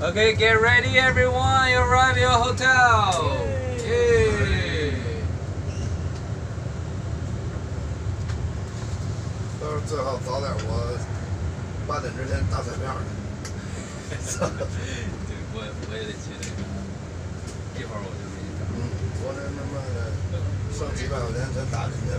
Okay, get ready everyone, you arrive at your hotel. 到时候最好早点，我八点之前打彩票去。对，我我也得去那个，一会儿我就给你打。嗯，我这他妈的剩几百块钱全打进去了。